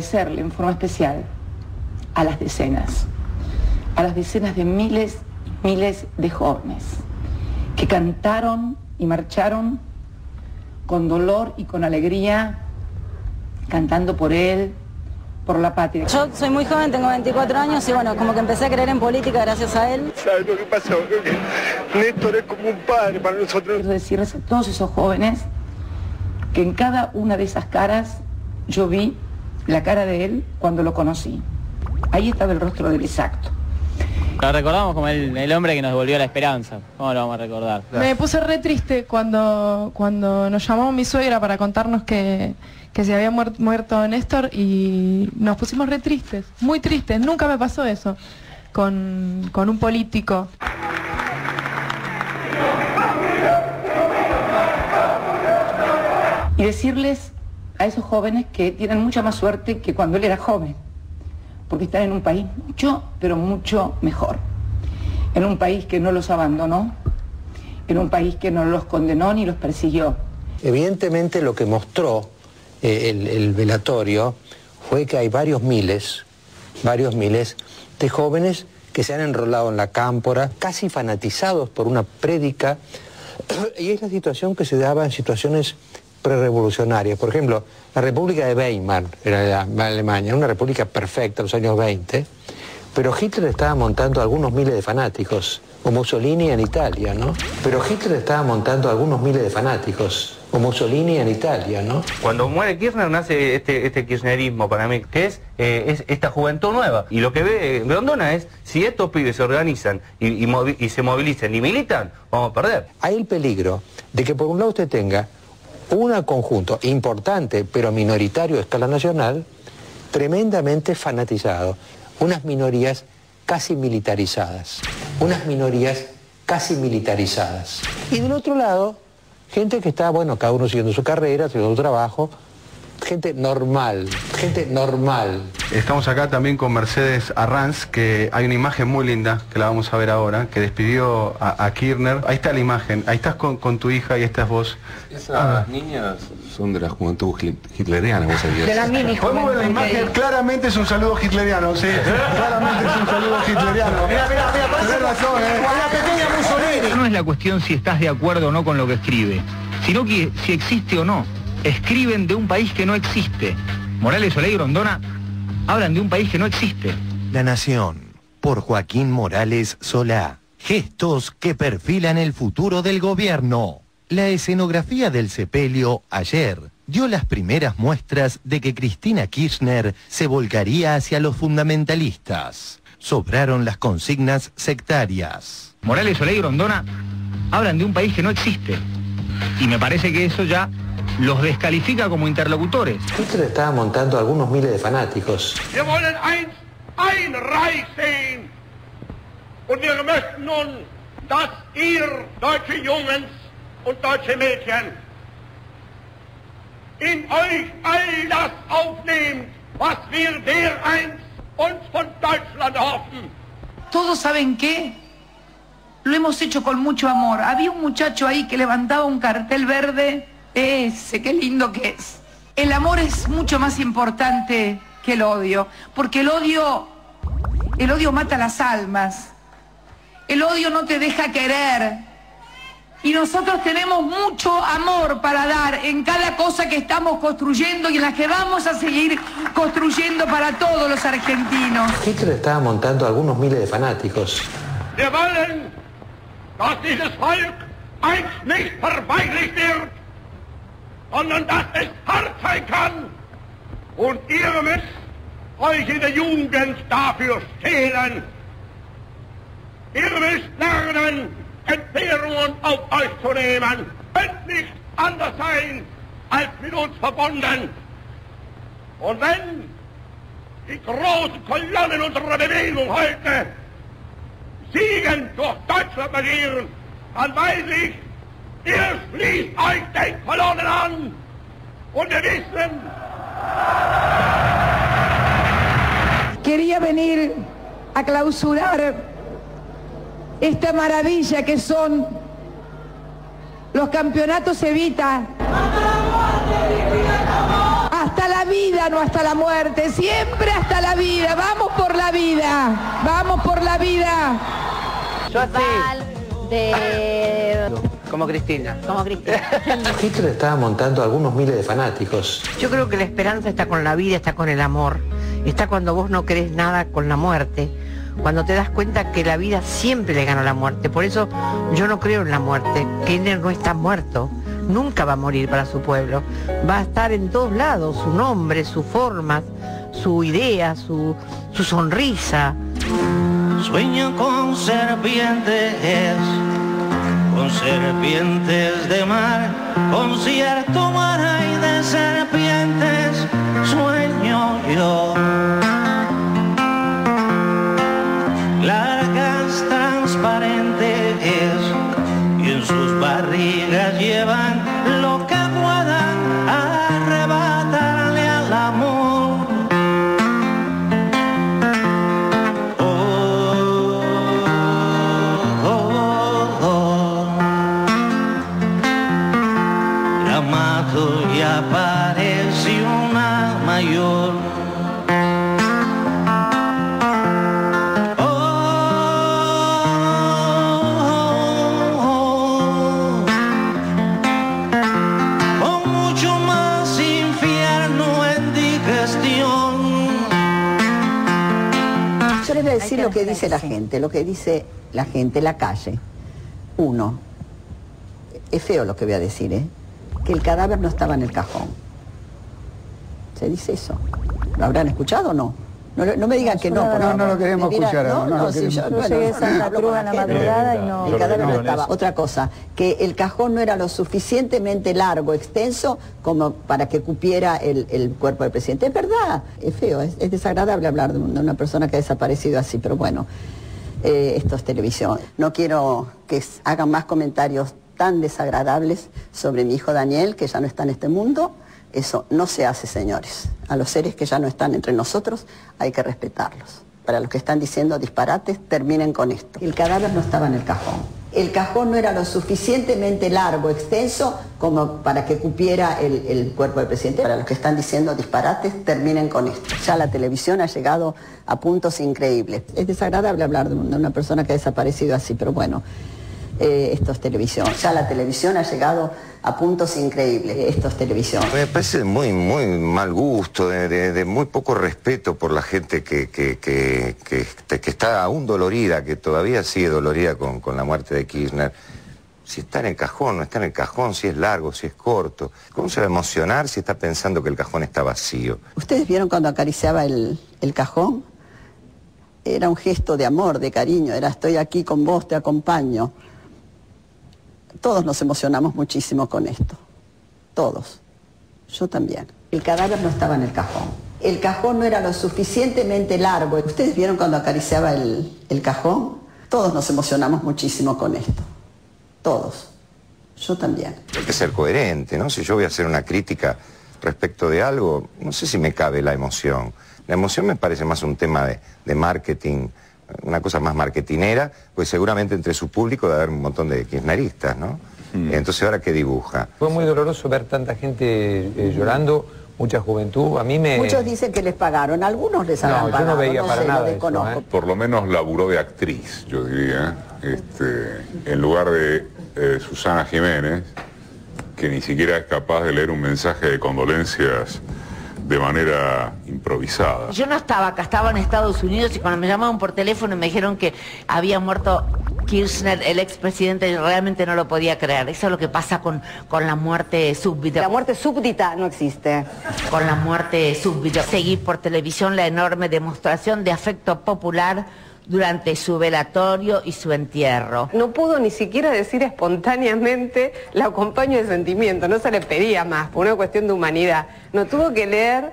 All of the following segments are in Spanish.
agradecerle en forma especial a las decenas, a las decenas de miles y miles de jóvenes que cantaron y marcharon con dolor y con alegría, cantando por él, por la patria. Yo soy muy joven, tengo 24 años y bueno, como que empecé a creer en política gracias a él. ¿Sabes lo que pasó? Creo que Néstor es como un padre para nosotros. Quiero decirles a todos esos jóvenes que en cada una de esas caras yo vi la cara de él cuando lo conocí. Ahí estaba el rostro del exacto. Lo recordamos como el, el hombre que nos devolvió la esperanza. ¿Cómo lo vamos a recordar? Me puse re triste cuando, cuando nos llamó mi suegra para contarnos que, que se había muer- muerto Néstor y nos pusimos re tristes, muy tristes. Nunca me pasó eso con, con un político. Y decirles a esos jóvenes que tienen mucha más suerte que cuando él era joven, porque están en un país mucho, pero mucho mejor. En un país que no los abandonó, en un país que no los condenó ni los persiguió. Evidentemente lo que mostró eh, el, el velatorio fue que hay varios miles, varios miles de jóvenes que se han enrolado en la cámpora, casi fanatizados por una prédica, y es la situación que se daba en situaciones prerevolucionarias. Por ejemplo, la República de Weimar, era la- Alemania, una república perfecta en los años 20, pero Hitler estaba montando algunos miles de fanáticos, o Mussolini en Italia, ¿no? Pero Hitler estaba montando algunos miles de fanáticos, o Mussolini en Italia, ¿no? Cuando muere Kirchner nace este, este kirchnerismo para mí, que es, eh, es esta juventud nueva. Y lo que ve Grondona es, si estos pibes se organizan y, y y se movilizan y militan, vamos a perder. Hay el peligro de que por un lado usted tenga un conjunto importante, pero minoritario a escala nacional, tremendamente fanatizado, unas minorías casi militarizadas, unas minorías casi militarizadas. Y del otro lado, gente que está, bueno, cada uno siguiendo su carrera, haciendo su trabajo, gente normal, gente normal. Estamos acá también con Mercedes Arranz, que hay una imagen muy linda que la vamos a ver ahora, que despidió a, a Kirchner. Ahí está la imagen, ahí estás con, con tu hija y estás vos. Esas niñas son de la juventud hit- hitleriana, vos sabías. De la mini Podemos ver la imagen, claramente es un saludo hitleriano, sí. Claramente es un saludo hitleriano. Mira, mira, mira, Tenés razón, eh. La pequeña Mussolini. No es la cuestión si estás de acuerdo o no con lo que escribe, sino que si existe o no. Escriben de un país que no existe. Morales Oley y Grondona hablan de un país que no existe. La Nación, por Joaquín Morales Solá. Gestos que perfilan el futuro del gobierno. La escenografía del sepelio ayer dio las primeras muestras de que Cristina Kirchner se volcaría hacia los fundamentalistas. Sobraron las consignas sectarias. Morales Oley y Grondona hablan de un país que no existe. Y me parece que eso ya los descalifica como interlocutores. Hitler estaba montando algunos miles de fanáticos. Wir wollen eins, ein Reich sehen. Und wir möchten nun, dass ihr, deutsche Jungs und deutsche Mädchen, in euch all das aufnehmt, was wir dereinst uns von Deutschland hoffen. Todos saben qué? Lo hemos hecho con mucho amor. Había un muchacho ahí que levantaba un cartel verde. Ese, qué lindo que es. El amor es mucho más importante que el odio, porque el odio, el odio mata las almas. El odio no te deja querer. Y nosotros tenemos mucho amor para dar en cada cosa que estamos construyendo y en las que vamos a seguir construyendo para todos los argentinos. Hitler estaba montando algunos miles de fanáticos. Wir wollen, dass dieses Volk einst nicht verweichlicht wird, sondern dass es hart sein kann. Und ihr müsst euch in der Jugend dafür stehlen. Ihr müsst lernen, Entbehrungen auf euch zu nehmen. Könnt nicht anders sein als mit uns verbunden. Und wenn die großen Kolonnen unserer Bewegung heute Siegen durch Deutschland marschieren, dann weiß ich, ihr schließt euch den Kolonnen an und wir wissen, Quería venir a clausurar esta maravilla que son los campeonatos Evita. Hasta la vida, no hasta la muerte, siempre hasta la vida. Vamos por la vida, vamos por la vida. Yo de... Como Cristina. Como Cristina. Hitler estaba montando algunos miles de fanáticos. Yo creo que la esperanza está con la vida, está con el amor. Está cuando vos no crees nada con la muerte. Cuando te das cuenta que la vida siempre le gana a la muerte. Por eso yo no creo en la muerte. Kirchner no está muerto. Nunca va a morir para su pueblo. Va a estar en todos lados. Su nombre, su forma, su idea, su, su sonrisa. Sueño con serpientes, con serpientes de mar, con cierto mar hay de serpientes, sueño yo. Mato y aparece una mayor. Con mucho más infierno en digestión. Yo les voy a decir lo que dice la gente, lo que dice la gente, la calle. Uno, es feo lo que voy a decir, ¿eh? Que el cadáver no estaba en el cajón. Se dice eso. ¿Lo habrán escuchado o no? No, no me digan que no. por no, no lo queremos escuchar, No, no no, yo- bueno, Llegué a Santa Cruz a la madrugada y no- El cadáver no no, no, estaba. Otra cosa, que el cajón no era lo suficientemente largo, extenso, como para que cupiera el, el cuerpo del presidente. Es verdad, es feo, es, es desagradable hablar de un- de una persona que ha desaparecido así, pero bueno, eh, esto es televisión. No quiero que hagan más comentarios tan desagradables sobre mi hijo Daniel, que ya no está en este mundo. Eso no se hace, señores. A los seres que ya no están entre nosotros hay que respetarlos. Para los que están diciendo disparates, terminen con esto. El cadáver no estaba en el cajón. El cajón no era lo suficientemente largo, extenso, como para que cupiera el, cuerpo del presidente. Para los que están diciendo disparates, terminen con esto. Ya la televisión ha llegado a puntos increíbles. Es desagradable hablar de una persona que ha desaparecido así, pero bueno, eh, esto es televisión. Ya la televisión ha llegado a puntos increíbles. Esto es televisión. Me parece de muy, muy mal gusto, de, de- de muy poco respeto por la gente que, que- que- que- este, que está aún dolorida, que todavía sigue dolorida con, con la muerte de Kirchner. Si está en el cajón, no está en el cajón, si es largo, si es corto. ¿Cómo se va a emocionar si está pensando que el cajón está vacío? ¿Ustedes vieron cuando acariciaba el, el cajón? Era un gesto de amor, de cariño, era estoy aquí con vos, te acompaño. Todos nos emocionamos muchísimo con esto, todos, yo también. El cadáver no estaba en el cajón. El cajón no era lo suficientemente largo. ¿Ustedes vieron cuando acariciaba el, el cajón? Todos nos emocionamos muchísimo con esto, todos, yo también. Hay que ser coherente, ¿no? Si yo voy a hacer una crítica respecto de algo, no sé si me cabe la emoción. La emoción me parece más un tema de, de marketing, una cosa más marketinera, pues seguramente entre su público debe haber un montón de kirchneristas, ¿no? Entonces, ¿ahora qué dibuja? Fue muy doloroso ver tanta gente eh, llorando, mucha juventud. A mí me... Muchos dicen que les pagaron, algunos les habrán No, yo no pagado, veía para sé, lo nada eso. ¿eh? Por lo menos laburó de actriz, yo diría, este, en lugar de eh, Susana Jiménez, que ni siquiera es capaz de leer un mensaje de condolencias de manera improvisada. Yo no estaba acá, estaba en Estados Unidos y cuando me llamaron por teléfono y me dijeron que había muerto Kirchner, el expresidente, realmente no lo podía creer. Eso es lo que pasa con, con la muerte súbita. La muerte súbdita no existe. Con la muerte súbita. Seguir por televisión la enorme demostración de afecto popular durante su velatorio y su entierro. No pudo ni siquiera decir espontáneamente la acompaño de sentimiento, no se le pedía más, por una cuestión de humanidad. No tuvo que leer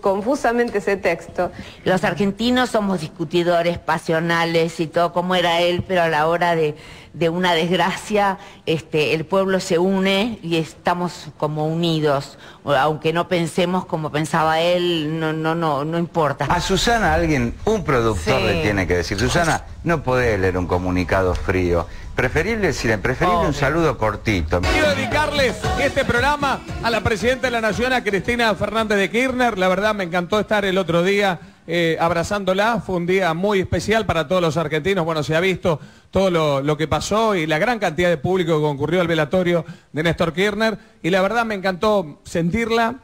confusamente ese texto. Los argentinos somos discutidores pasionales y todo como era él, pero a la hora de, de una desgracia, este, el pueblo se une y estamos como unidos. Aunque no pensemos como pensaba él, no, no, no, no importa. A Susana alguien, un productor Sí. le tiene que decir, Susana, no podés leer un comunicado frío. Preferible, preferible un saludo cortito. Quiero dedicarles este programa a la Presidenta de la Nación, a Cristina Fernández de Kirchner. La verdad me encantó estar el otro día eh, abrazándola. Fue un día muy especial para todos los argentinos. Bueno, se ha visto todo lo, lo que pasó y la gran cantidad de público que concurrió al velatorio de Néstor Kirchner. Y la verdad me encantó sentirla,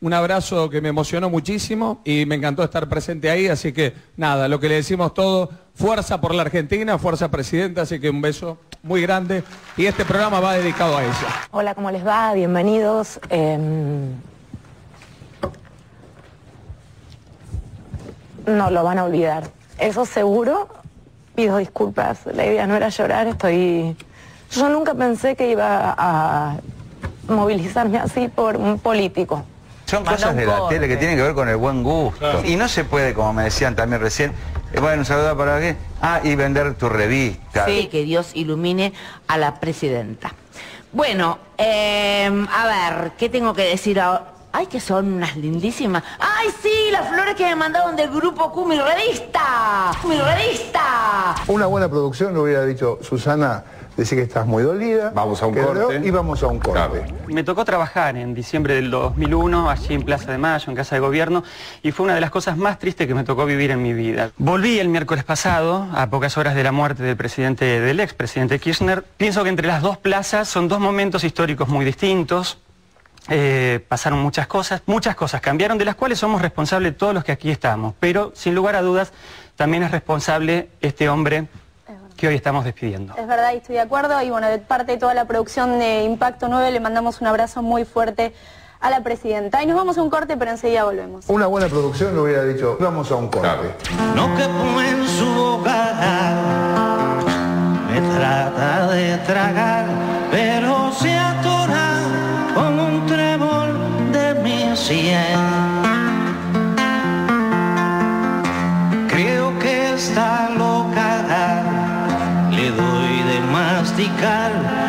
un abrazo que me emocionó muchísimo y me encantó estar presente ahí, así que nada, lo que le decimos todo, fuerza por la Argentina, fuerza presidenta, así que un beso muy grande y este programa va dedicado a ella. Hola, ¿cómo les va? Bienvenidos. Em, No lo van a olvidar. Eso seguro. Pido disculpas. La idea no era llorar, estoy... Yo nunca pensé que iba a movilizarme así por un político. Son cosas de la tele que tienen que ver con el buen gusto. Y no se puede, como me decían también recién, eh, bueno, un saludo para qué. Ah, y vender tu revista. Sí, que Dios ilumine a la presidenta. Bueno, em, a ver, ¿qué tengo que decir ahora? Ay, que son unas lindísimas. ¡Ay, sí! Las flores que me mandaron del grupo Q, mi revista. Mi revista. Una buena producción le hubiera dicho, Susana, decir que estás muy dolida. Vamos a un corte. Y vamos a un corte. Me tocó trabajar en diciembre del 2001, allí en Plaza de Mayo, en Casa de Gobierno, y fue una de las cosas más tristes que me tocó vivir en mi vida. Volví el miércoles pasado, a pocas horas de la muerte del presidente, del expresidente Kirchner. Pienso que entre las dos plazas son dos momentos históricos muy distintos. Eh, pasaron muchas cosas, muchas cosas cambiaron, de las cuales somos responsables todos los que aquí estamos, pero sin lugar a dudas también es responsable este hombre que hoy estamos despidiendo. Es verdad, y estoy de acuerdo. Y bueno, de parte de toda la producción de Impacto 9 le mandamos un abrazo muy fuerte a la presidenta. Y nos vamos a un corte, pero enseguida volvemos. Una buena producción le hubiera dicho, vamos a un corte. No quepo en su boca, me trata de tragar, pero se atora con un trébol de mi sien. Que